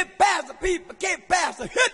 Can't pass the people, Can't pass the hit.